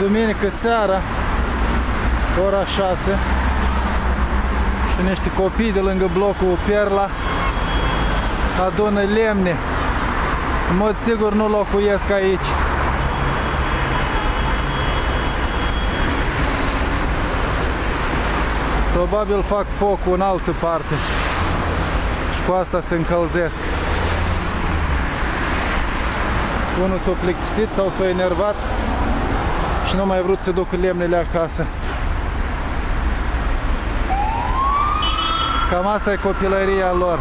duminică seara, ora 6 și niște copii de lângă blocul Perla adună lemne. În mod sigur nu locuiesc aici. Probabil fac foc în altă parte și cu asta se încălzesc. Unul s-a plictisit sau s-a enervat și nu mai vrut să ducă lemnele acasă. Cam asta e copilăria lor.